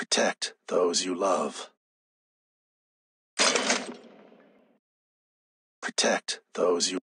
Protect those you love. Protect those you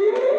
Yeah.